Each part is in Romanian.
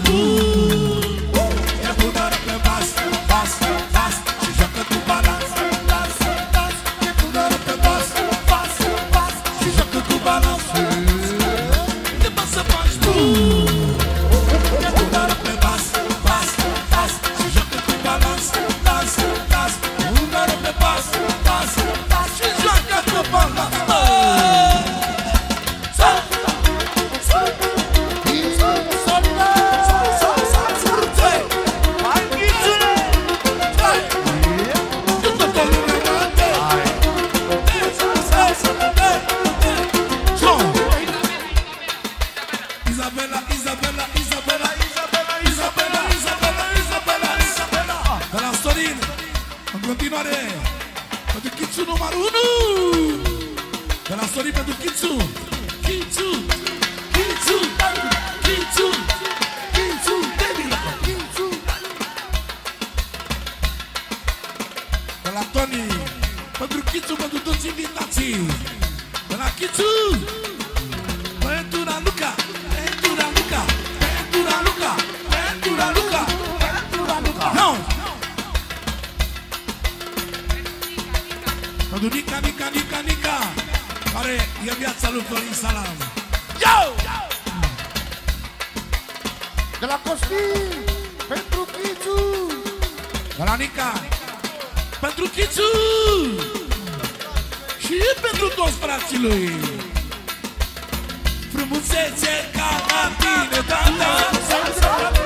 me. De la Sorin pentru Kitsu Kitsu Kitsu Kitsu Kitsu Kitsu De la Tony Pentru Kitsu, pentru toți invitații. De la Kitsu Pentru la Luca Pentru la Luca Pentru la Luca Pentru la Luca Pentru la Luca No! Pentru Nica, Nica care e viața lui Florin Salam. Yo! De la Cosmin Pentru Chițu De la Nica, pentru Chițu și pentru toți frații lui. Frumusețe ca la tine, tata Eu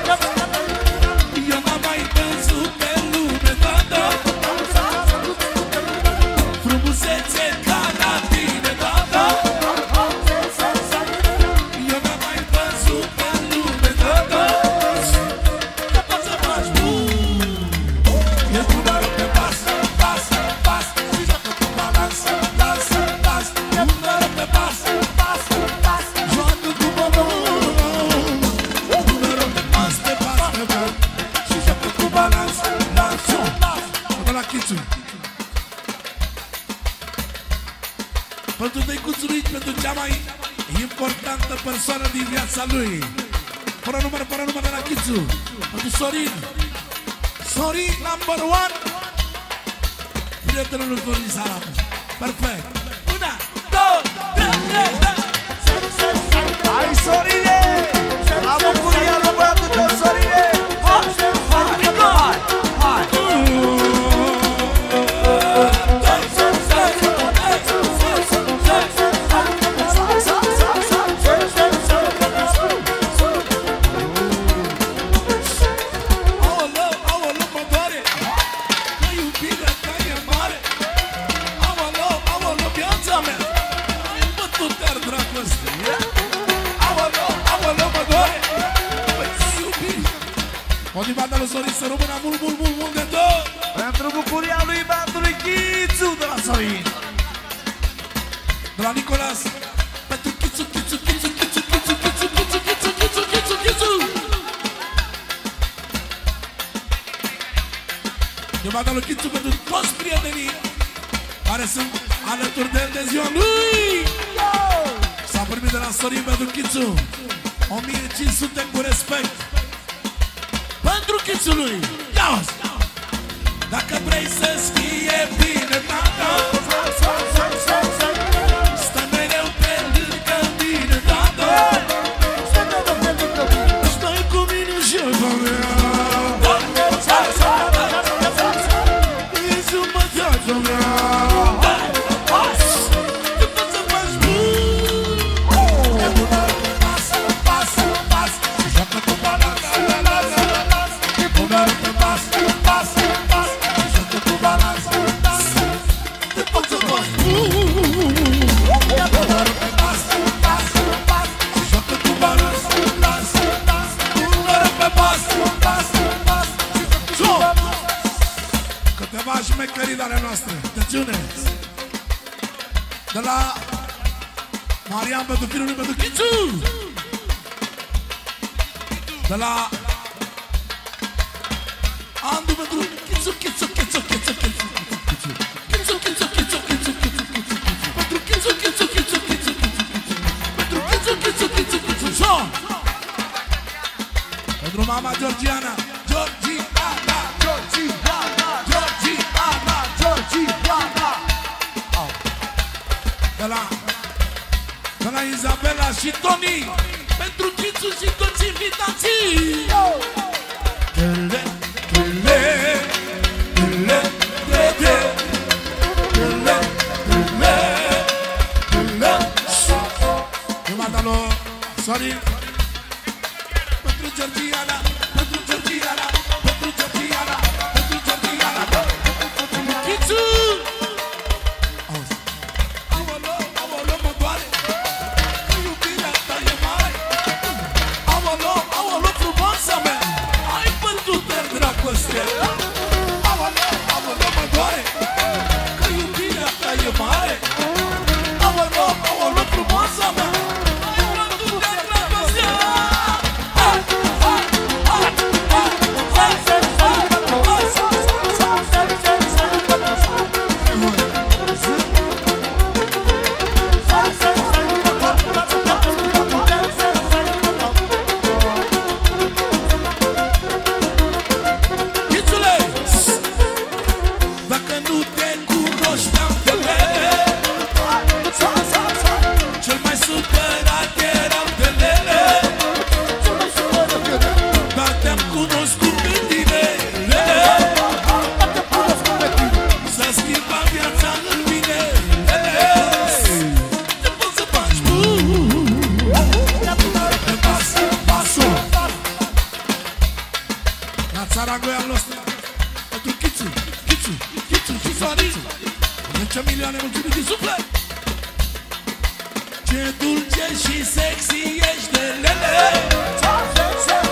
importantă persoană din viața lui. Fără număr, fără număr de la Chițu. Pentru Sorin. Sorin number one. Prietenul lui Florin Salam. Perfect. Una, două, trei, Hai, Sorine! La bucuria lui Motivată lui Sorin să rămână mult, mult, mult, mult de tot Pentru bucuria lui băiatului Chițu de la Sorin! De la Nicolas Pentru Chițu, Chițu, Chițu, Chițu, Chițu, Chițu, Chițu, Chițu, Chițu, Chițu, Chițu Devada lui Chițu pentru toți prietenii Care sunt alături de el de ziua lui S-a primit de la Sorin pentru Chițu 1500 cu respect Pentru Chițu lui. Ia Dacă vrei să-ți fie bine, tata colectivele ale noastre. Tăciune! De la Marian Băduchiru Băduchițu! De la Andu Băduchiru Chițu, Chițu, Chițu, Chițu, Chițu, Chițu, Chițu, Chițu, Chițu, Chițu, Chițu, Chițu, Pentru Chițu, Chițu, Chițu, Chițu, Pentru Chițu, Chițu, Chițu, Chițu, Pentru mama Georgiana, Georgiana! ăla De la Izabela și Tony Pentru Chițu și toți invitații. Tele, tele, tele, tele Tele, tele, tele Numai de lui Saragoia noastră Pentru Chițu, Chițu, Chițu, Susanițu 10 milioane mulțumit din suflet. Ce dulce și sexy ești de lele. Ce sexy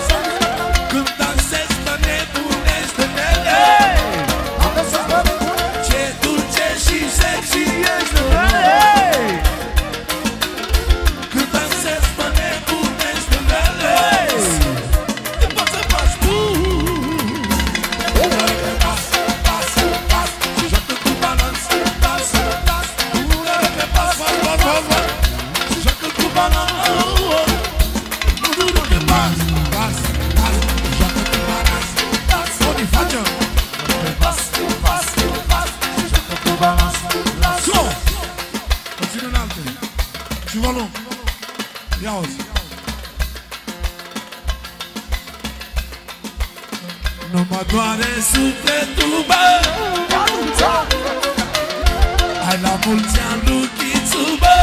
Și. Ia uzi. Nu mă doare sufletul, bă! Hai la mulți ani, Luchițu, bă!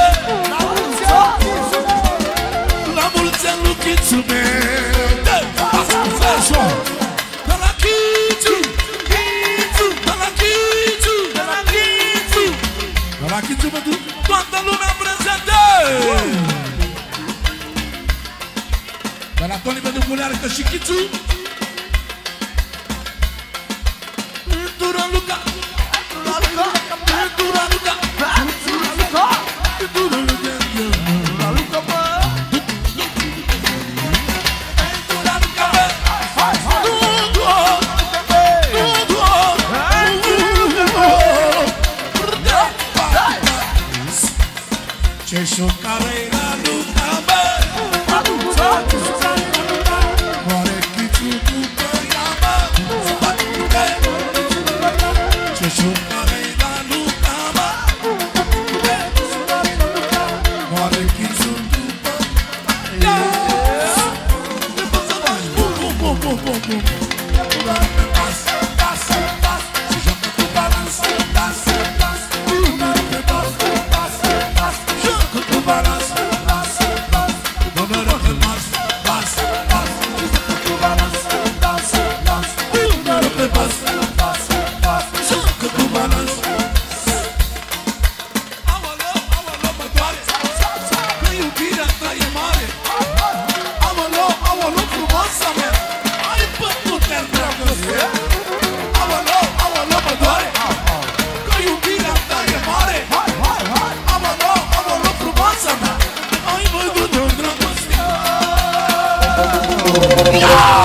La mulți ani, Luchițu, bă! Mulearcă și Chițu Dura Luca. Dura Luca. Dura Luca. Dura Luca Dura Luca Ce șocare Oh!